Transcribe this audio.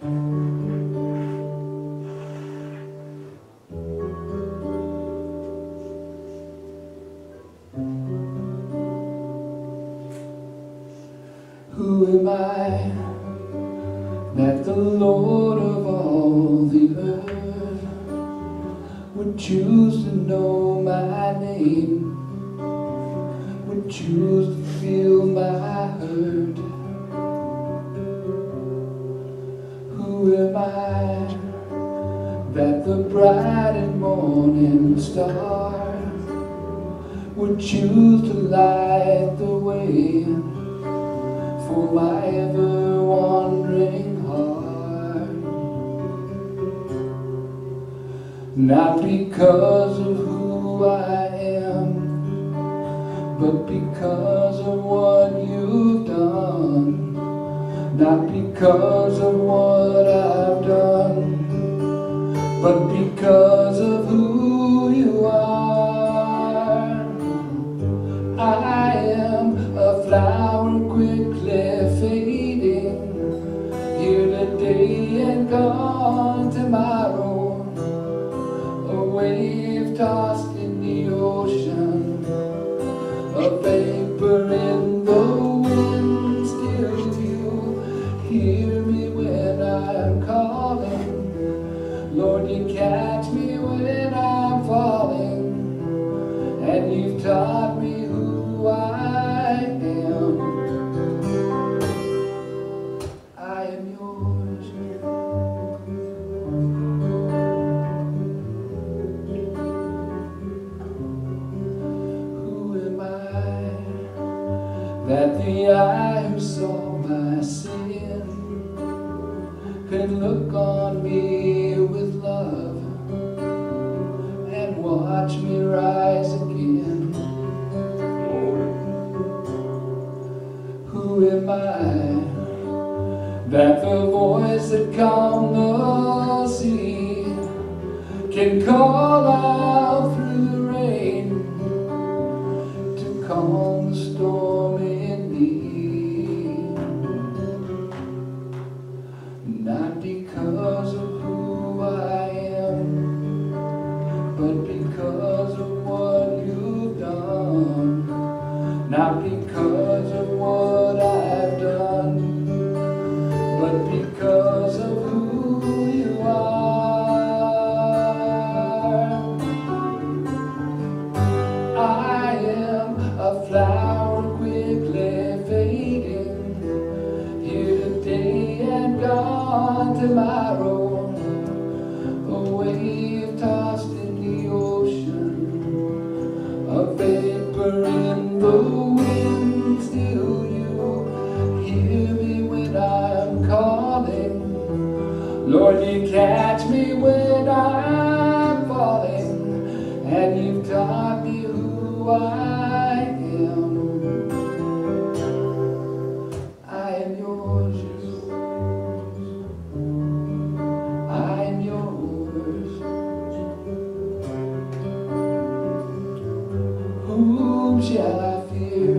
Who am I that the Lord of all the earth would choose to know my name, would choose to feel my hurt? Who am I that the bright and morning star would choose to light the way? for my ever wandering heart. Not because of who I am, but because Not because of what I've done, but because of who you are. I am a flower quickly fading, here today and gone tomorrow. A wave tossed in the ocean, a you've taught me who I am. I am yours. Who am I that the eye who saw my sin can look on me with love and watch me rise That the voice that calmed the sea can call out through the rain to calm the storm in me? Not because of who I am, but tomorrow. A wave tossed in the ocean, a vapor in the wind. Still, you hear me when I'm calling. Lord, you catch me when I'm don't shall I fear.